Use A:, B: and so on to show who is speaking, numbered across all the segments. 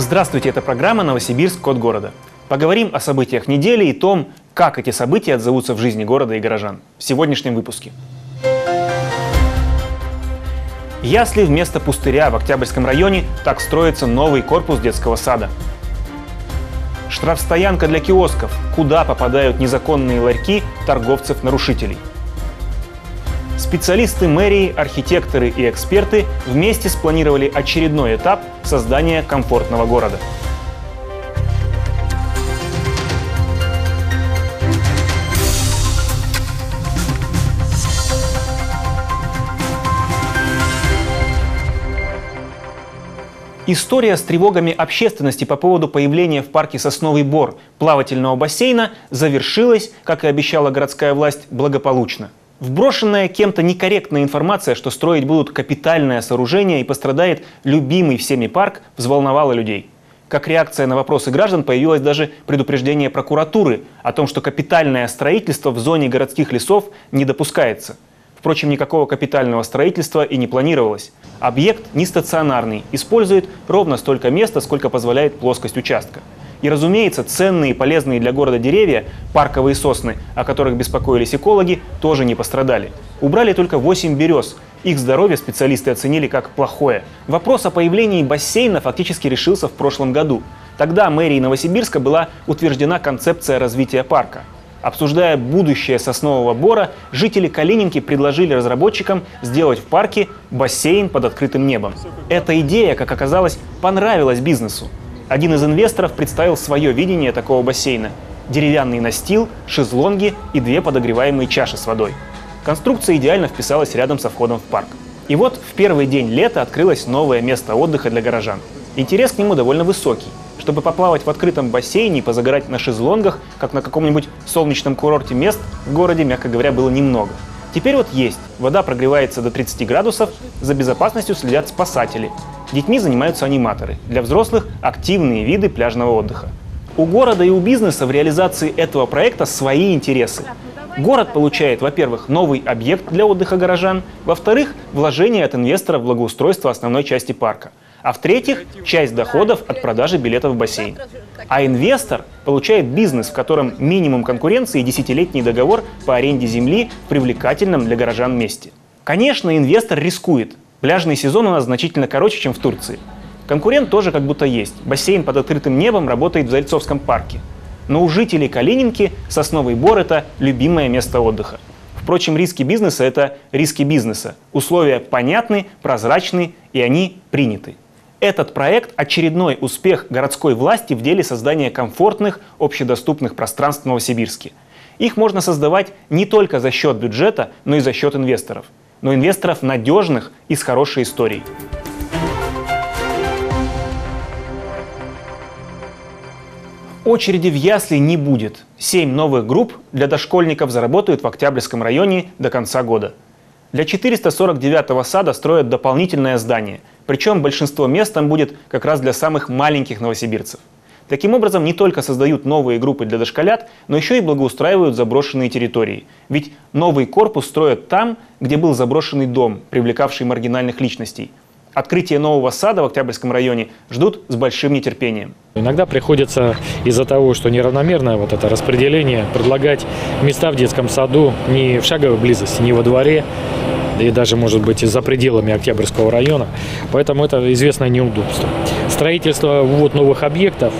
A: Здравствуйте, это программа «Новосибирск. Код города». Поговорим о событиях недели и том, как эти события отзовутся в жизни города и горожан. В сегодняшнем выпуске. Ясли вместо пустыря в Октябрьском районе так строится новый корпус детского сада. Штрафстоянка для киосков. Куда попадают незаконные ларьки торговцев-нарушителей. Специалисты мэрии, архитекторы и эксперты вместе спланировали очередной этап создания комфортного города. История с тревогами общественности по поводу появления в парке Сосновый Бор плавательного бассейна завершилась, как и обещала городская власть, благополучно. Вброшенная кем-то некорректная информация, что строить будут капитальное сооружение и пострадает любимый всеми парк, взволновала людей. Как реакция на вопросы граждан появилось даже предупреждение прокуратуры о том, что капитальное строительство в зоне городских лесов не допускается. Впрочем, никакого капитального строительства и не планировалось. Объект не стационарный, использует ровно столько места, сколько позволяет плоскость участка. И, разумеется, ценные и полезные для города деревья, парковые сосны, о которых беспокоились экологи, тоже не пострадали. Убрали только 8 берез. Их здоровье специалисты оценили как плохое. Вопрос о появлении бассейна фактически решился в прошлом году. Тогда мэрией Новосибирска была утверждена концепция развития парка. Обсуждая будущее соснового бора, жители Калининки предложили разработчикам сделать в парке бассейн под открытым небом. Эта идея, как оказалось, понравилась бизнесу. Один из инвесторов представил свое видение такого бассейна. Деревянный настил, шезлонги и две подогреваемые чаши с водой. Конструкция идеально вписалась рядом со входом в парк. И вот в первый день лета открылось новое место отдыха для горожан. Интерес к нему довольно высокий. Чтобы поплавать в открытом бассейне и позагорать на шезлонгах, как на каком-нибудь солнечном курорте мест в городе, мягко говоря, было немного. Теперь вот есть. Вода прогревается до 30 градусов, за безопасностью следят спасатели. Детьми занимаются аниматоры. Для взрослых – активные виды пляжного отдыха. У города и у бизнеса в реализации этого проекта свои интересы. Город получает, во-первых, новый объект для отдыха горожан, во-вторых, вложение от инвестора в благоустройство основной части парка, а в-третьих, часть доходов от продажи билетов в бассейн. А инвестор получает бизнес, в котором минимум конкуренции и десятилетний договор по аренде земли в привлекательном для горожан месте. Конечно, инвестор рискует, Пляжный сезон у нас значительно короче, чем в Турции. Конкурент тоже как будто есть. Бассейн под открытым небом работает в Зальцовском парке. Но у жителей Калининки Сосновый Бор – это любимое место отдыха. Впрочем, риски бизнеса – это риски бизнеса. Условия понятны, прозрачны и они приняты. Этот проект – очередной успех городской власти в деле создания комфортных, общедоступных пространств в Новосибирске. Их можно создавать не только за счет бюджета, но и за счет инвесторов – но инвесторов надежных и с хорошей историей. Очереди в ясли не будет. Семь новых групп для дошкольников заработают в Октябрьском районе до конца года. Для 449-го сада строят дополнительное здание. Причем большинство мест там будет как раз для самых маленьких новосибирцев. Таким образом, не только создают новые группы для дошколят, но еще и благоустраивают заброшенные территории. Ведь новый корпус строят там, где был заброшенный дом, привлекавший маргинальных личностей. Открытие нового сада в Октябрьском районе ждут с большим нетерпением.
B: Иногда приходится из-за того, что неравномерное вот это распределение, предлагать места в детском саду не в шаговой близости, не во дворе, и даже, может быть, за пределами Октябрьского района. Поэтому это известное неудобство. Строительство, ввод новых объектов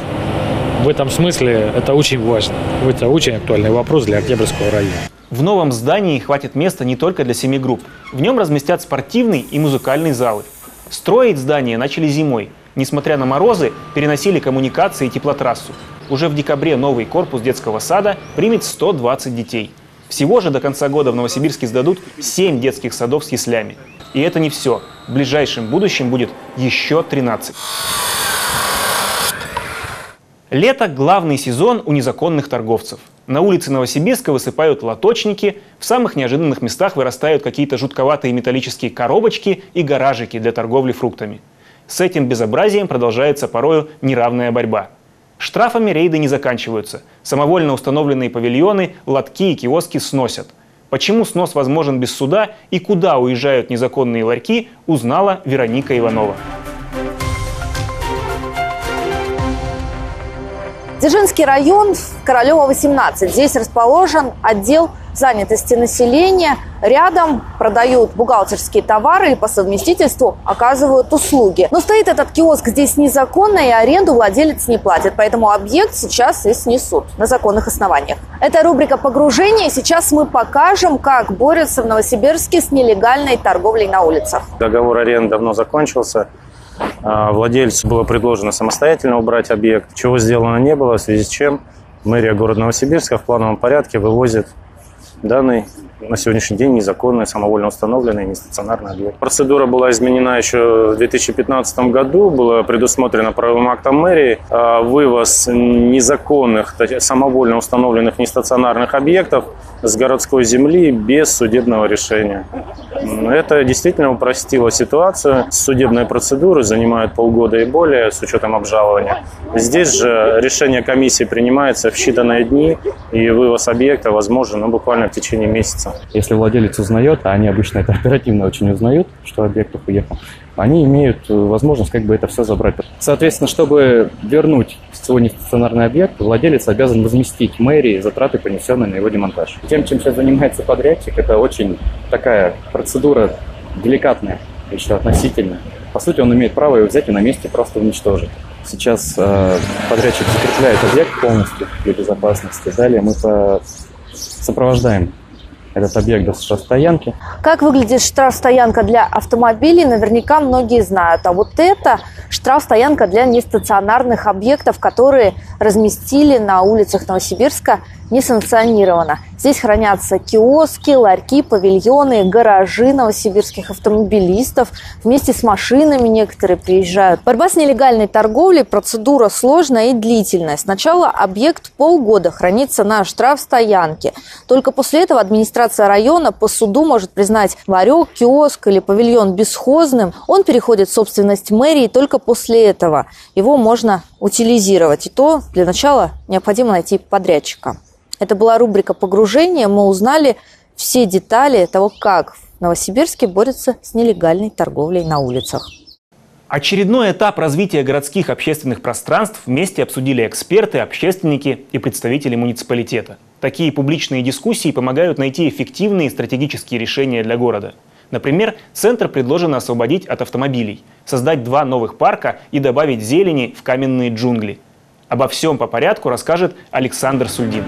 B: в этом смысле это очень важно. Это очень актуальный вопрос для Октябрьского района.
A: В новом здании хватит места не только для семи групп. В нем разместят спортивный и музыкальный залы. Строить здание начали зимой. Несмотря на морозы, переносили коммуникации и теплотрассу. Уже в декабре новый корпус детского сада примет 120 детей. Всего же до конца года в Новосибирске сдадут 7 детских садов с яслями. И это не все. В ближайшем будущем будет еще 13. Лето – главный сезон у незаконных торговцев. На улице Новосибирска высыпают лоточники, в самых неожиданных местах вырастают какие-то жутковатые металлические коробочки и гаражики для торговли фруктами. С этим безобразием продолжается порою неравная борьба. Штрафами рейды не заканчиваются. Самовольно установленные павильоны, лотки и киоски сносят. Почему снос возможен без суда и куда уезжают незаконные ларьки, узнала Вероника Иванова.
C: Дзержинский район, Королева, 18. Здесь расположен отдел занятости населения. Рядом продают бухгалтерские товары и по совместительству оказывают услуги. Но стоит этот киоск здесь незаконно, и аренду владелец не платит. Поэтому объект сейчас и снесут на законных основаниях. Это рубрика «Погружение». Сейчас мы покажем, как борются в Новосибирске с нелегальной торговлей на улицах.
D: Договор аренды давно закончился. А, владельцу было предложено самостоятельно убрать объект, чего сделано не было, в связи с чем мэрия города Новосибирска в плановом порядке вывозит данный на сегодняшний день незаконный, самовольно установленный нестационарный объект. Процедура была изменена еще в 2015 году, было предусмотрено правовым актом мэрии а, вывоз незаконных, самовольно установленных нестационарных объектов с городской земли без судебного решения. Это действительно упростило ситуацию. Судебные процедуры занимают полгода и более с учетом обжалования. Здесь же решение комиссии принимается в считанные дни, и вывоз объекта возможен ну, буквально в течение месяца.
E: Если владелец узнает, а они обычно это оперативно очень узнают, что объект уехал, они имеют э, возможность как бы это все забрать. Соответственно, чтобы вернуть свой нестационарный объект, владелец обязан возместить мэрии затраты, понесенные на его демонтаж. Тем, чем сейчас занимается подрядчик, это очень такая процедура деликатная, еще относительно. По сути, он имеет право его взять и на месте просто уничтожить. Сейчас э, подрядчик закрепляет объект полностью для безопасности. Далее мы сопровождаем этот объект до штрафстоянки.
C: Как выглядит штрафстоянка для автомобилей, наверняка многие знают. А вот это штрафстоянка для нестационарных объектов, которые разместили на улицах Новосибирска несанкционированно. Здесь хранятся киоски, ларьки, павильоны, гаражи новосибирских автомобилистов. Вместе с машинами некоторые приезжают. Борьба с нелегальной торговлей – процедура сложная и длительная. Сначала объект полгода хранится на штрафстоянке. Только после этого администрация района по суду может признать ларек, киоск или павильон бесхозным. Он переходит в собственность мэрии только после этого. Его можно утилизировать. И то для начала необходимо найти подрядчика. Это была рубрика «Погружение». Мы узнали все детали того, как в Новосибирске борются с нелегальной торговлей на улицах.
A: Очередной этап развития городских общественных пространств вместе обсудили эксперты, общественники и представители муниципалитета. Такие публичные дискуссии помогают найти эффективные стратегические решения для города. Например, центр предложено освободить от автомобилей, создать два новых парка и добавить зелени в каменные джунгли. Обо всем по порядку расскажет Александр Сульдин.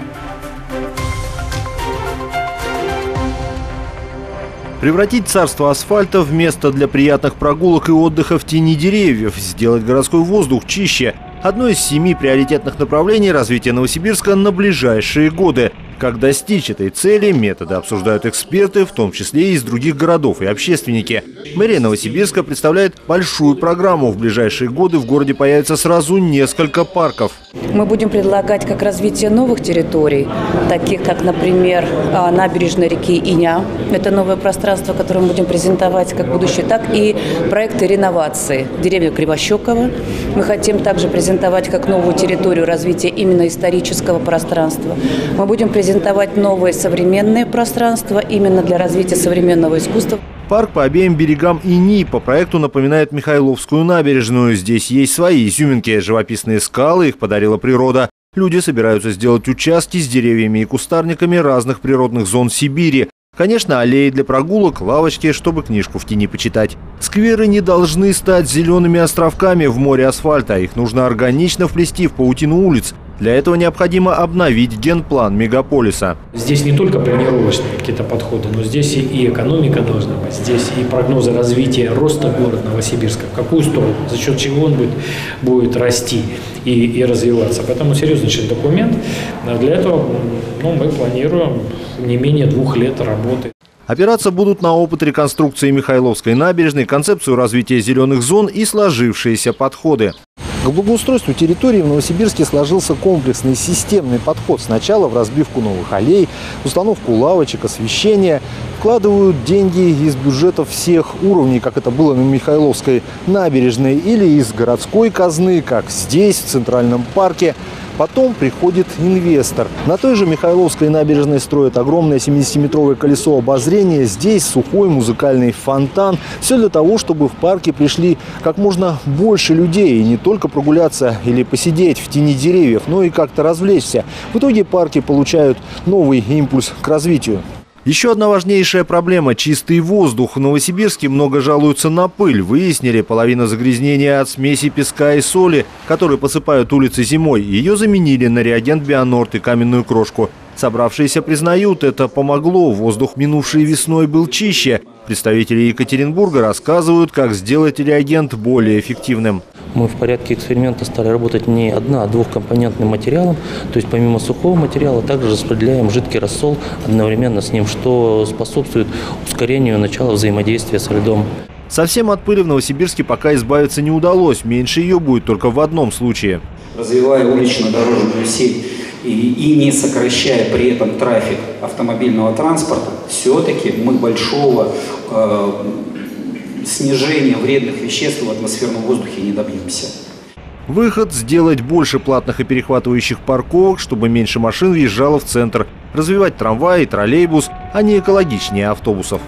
F: Превратить царство асфальта в место для приятных прогулок и отдыха в тени деревьев, сделать городской воздух чище – одно из семи приоритетных направлений развития Новосибирска на ближайшие годы. Как достичь этой цели, методы обсуждают эксперты, в том числе и из других городов и общественники. Мэрия Новосибирска представляет большую программу. В ближайшие годы в городе появится сразу несколько парков.
G: Мы будем предлагать как развитие новых территорий, таких как, например, а, набережная реки Иня. Это новое пространство, которое мы будем презентовать как будущее, так и проекты реновации. Деревня Кривощекова. Мы хотим также презентовать как новую территорию развития именно исторического пространства. Мы будем презентовать презентовать новые современные пространства именно для развития современного искусства.
F: Парк по обеим берегам Ини по проекту напоминает Михайловскую набережную. Здесь есть свои изюминки, живописные скалы, их подарила природа. Люди собираются сделать участки с деревьями и кустарниками разных природных зон Сибири. Конечно, аллеи для прогулок, лавочки, чтобы книжку в тени почитать. Скверы не должны стать зелеными островками в море асфальта. Их нужно органично вплести в паутину улиц. Для этого необходимо обновить генплан мегаполиса.
B: Здесь не только планировочные какие-то подходы, но здесь и экономика должна быть, здесь и прогнозы развития роста города Новосибирска, в какую сторону, за счет чего он будет, будет расти и, и развиваться. Поэтому серьезнейший документ. Для этого ну, мы планируем не менее двух лет работы.
F: Опираться будут на опыт реконструкции Михайловской набережной, концепцию развития зеленых зон и сложившиеся подходы. К благоустройству территории в Новосибирске сложился комплексный системный подход. Сначала в разбивку новых аллей, установку лавочек, освещения. Вкладывают деньги из бюджетов всех уровней, как это было на Михайловской набережной, или из городской казны, как здесь, в Центральном парке. Потом приходит инвестор. На той же Михайловской набережной строят огромное 70-метровое колесо обозрения. Здесь сухой музыкальный фонтан. Все для того, чтобы в парке пришли как можно больше людей. И не только прогуляться или посидеть в тени деревьев, но и как-то развлечься. В итоге парки получают новый импульс к развитию. Еще одна важнейшая проблема – чистый воздух. В Новосибирске много жалуются на пыль. Выяснили, половина загрязнения от смеси песка и соли, которые посыпают улицы зимой. Ее заменили на реагент Бионорд и каменную крошку. Собравшиеся признают, это помогло. Воздух, минувший весной, был чище. Представители Екатеринбурга рассказывают, как сделать реагент более эффективным.
H: Мы в порядке эксперимента стали работать не одно, а двухкомпонентным материалом. То есть помимо сухого материала также распределяем жидкий рассол одновременно с ним, что способствует ускорению начала взаимодействия с льдом.
F: Совсем от пыли в Новосибирске пока избавиться не удалось. Меньше ее будет только в одном случае.
I: Развивая улично-дорожную сеть и, и не сокращая при этом трафик автомобильного транспорта, все-таки мы большого э, снижения вредных веществ в атмосферном воздухе не добьемся.
F: Выход – сделать больше платных и перехватывающих парковок, чтобы меньше машин въезжало в центр. Развивать трамвай и троллейбус, а не экологичнее автобусов.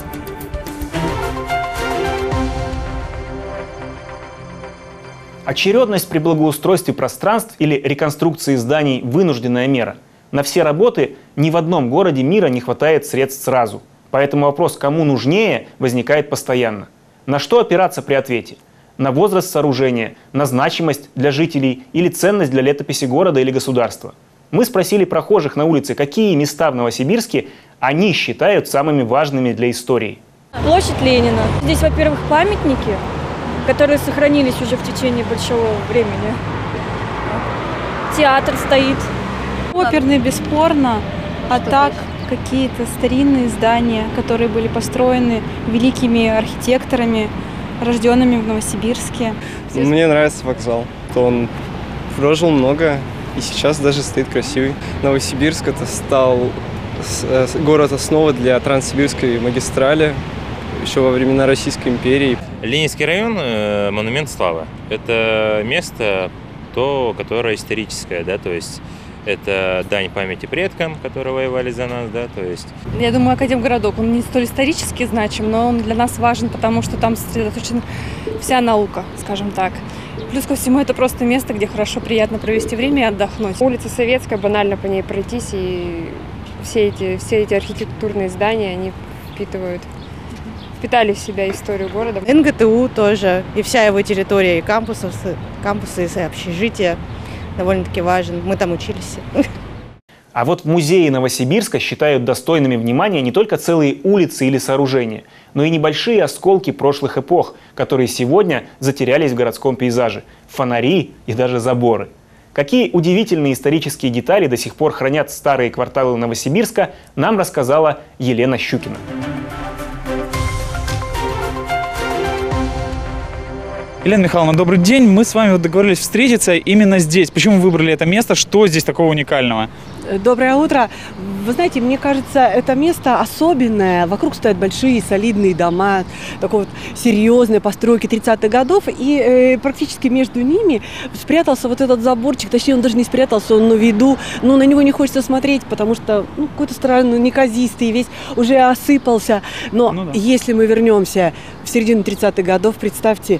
A: Очередность при благоустройстве пространств или реконструкции зданий – вынужденная мера. На все работы ни в одном городе мира не хватает средств сразу. Поэтому вопрос, кому нужнее, возникает постоянно. На что опираться при ответе? На возраст сооружения, на значимость для жителей или ценность для летописи города или государства? Мы спросили прохожих на улице, какие места в Новосибирске они считают самыми важными для истории.
J: Площадь Ленина. Здесь, во-первых, памятники, которые сохранились уже в течение большого времени. Театр стоит.
K: Оперный, бесспорно. А так, какие-то старинные здания, которые были построены великими архитекторами, рожденными в Новосибирске.
L: Мне нравится вокзал. То он прожил много и сейчас даже стоит красивый. Новосибирск это стал э, город-основа для Транссибирской магистрали еще во времена Российской империи.
M: Ленинский район э, – монумент славы. Это место, то, которое историческое, да, то есть это дань памяти предкам, которые воевали за нас, да, то есть...
N: Я думаю, Академгородок, он не столь исторически значим, но он для нас важен, потому что там сосредоточена вся наука, скажем так. Плюс ко всему, это просто место, где хорошо, приятно провести время и отдохнуть.
O: Улица Советская, банально по ней пройтись, и все эти, все эти архитектурные здания, они впитывают впитали в себя историю города.
P: НГТУ тоже, и вся его территория, и кампусы, кампусы, и общежития довольно-таки важен. Мы там учились.
A: А вот музеи Новосибирска считают достойными внимания не только целые улицы или сооружения, но и небольшие осколки прошлых эпох, которые сегодня затерялись в городском пейзаже. Фонари и даже заборы. Какие удивительные исторические детали до сих пор хранят старые кварталы Новосибирска, нам рассказала Елена Щукина.
Q: Елена Михайловна, добрый день. Мы с вами договорились встретиться именно здесь. Почему выбрали это место? Что здесь такого уникального?
R: Доброе утро. Вы знаете, мне кажется, это место особенное. Вокруг стоят большие солидные дома, такой вот серьезной постройки 30-х годов. И э, практически между ними спрятался вот этот заборчик. Точнее, он даже не спрятался, он на виду. Но на него не хочется смотреть, потому что ну, какой-то странный, неказистый, весь уже осыпался. Но ну, да. если мы вернемся в середину 30-х годов, представьте,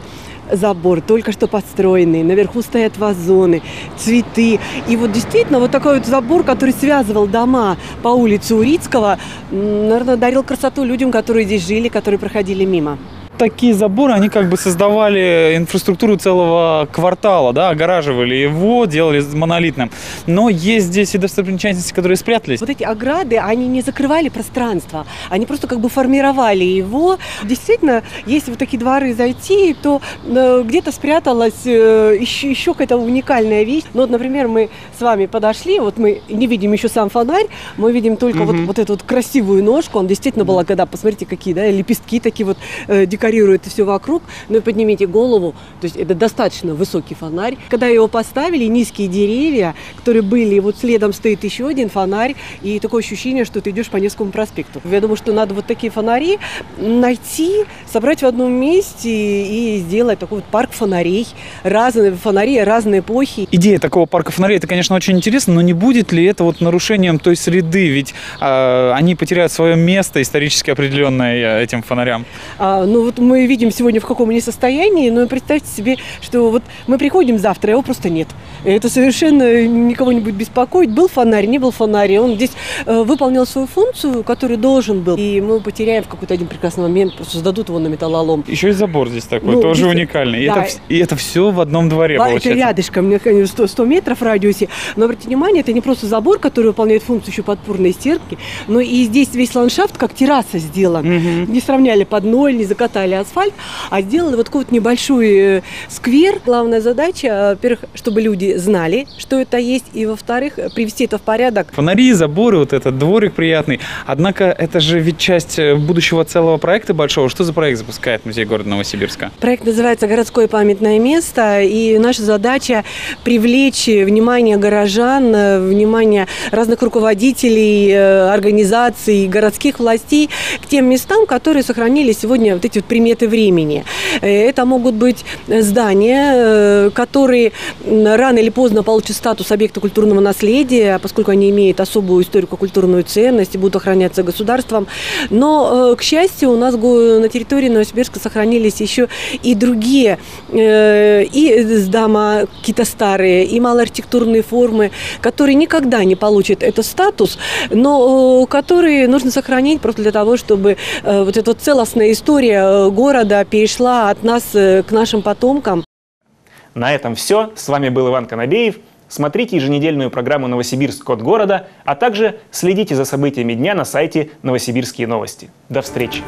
R: забор, только что построенный, наверху стоят вазоны, цветы. И вот действительно вот такой вот забор, который связывал дома по улице Урицкого, наверное, дарил красоту людям, которые здесь жили, которые проходили мимо
Q: такие заборы, они как бы создавали инфраструктуру целого квартала, да, огораживали его, делали монолитным. Но есть здесь и достопримечательности, которые спрятались.
R: Вот эти ограды, они не закрывали пространство, они просто как бы формировали его. Действительно, если вот такие дворы зайти, то э, где-то спряталась э, еще, еще какая-то уникальная вещь. Ну, вот, например, мы с вами подошли, вот мы не видим еще сам фонарь, мы видим только угу. вот, вот эту вот красивую ножку, он действительно была, когда, посмотрите, какие, да, лепестки такие вот э, декорирует все вокруг, но поднимите голову, то есть это достаточно высокий фонарь. Когда его поставили, низкие деревья, которые были, вот следом стоит еще один фонарь, и такое ощущение, что ты идешь по Невскому проспекту. Я думаю, что надо вот такие фонари найти, собрать в одном месте и сделать такой вот парк фонарей, разные фонари, разные эпохи.
Q: Идея такого парка фонарей, это, конечно, очень интересно, но не будет ли это вот нарушением той среды? Ведь э, они потеряют свое место исторически определенное э, этим фонарям.
R: А, ну вот мы видим сегодня в каком они состоянии, но представьте себе, что вот мы приходим завтра, его просто нет. Это совершенно никого не будет беспокоить. Был фонарь, не был фонарь. Он здесь э, выполнил свою функцию, которую должен был. И мы потеряем в какой-то один прекрасный момент, просто сдадут его на металлолом.
Q: Еще и забор здесь такой,
R: Ну,
Q: тоже
R: здесь-
Q: уникальный. И,
R: да.
Q: это, и это все в одном дворе,
R: Да, это
Q: получается.
R: рядышком, мне кажется, 100, 100 метров в радиусе. Но обратите внимание, это не просто забор, который выполняет функцию еще подпорной стенки, но и здесь весь ландшафт как терраса сделан. Не сравняли под ноль, не закатали асфальт, а сделали вот такой вот небольшой э, сквер. Главная задача, э, во-первых, чтобы люди знали, что это есть, и во-вторых, привести это в порядок.
Q: Фонари, заборы, вот этот дворик приятный. Однако это же ведь часть э, будущего целого проекта большого. Что за проект запускает музей города Новосибирска?
R: Проект называется «Городское памятное место», и наша задача привлечь внимание горожан, внимание разных руководителей, организаций, городских властей к тем местам, которые сохранили сегодня вот эти вот приметы времени. Э, Это могут быть здания, э, которые рано или поздно получат статус объекта культурного наследия, поскольку они имеют особую историко-культурную ценность и будут охраняться государством. Но, э, к счастью, у нас на территории Новосибирска сохранились еще и другие, э, и дома какие-то старые, и малоархитектурные формы, которые никогда не получат этот статус, но э, которые нужно сохранить просто для того, чтобы э, вот эта целостная история э, города перешла от нас э, к нашим потомкам.
A: На этом все. С вами был Иван Конобеев. Смотрите еженедельную программу «Новосибирск. Код города», а также следите за событиями дня на сайте «Новосибирские новости». До встречи!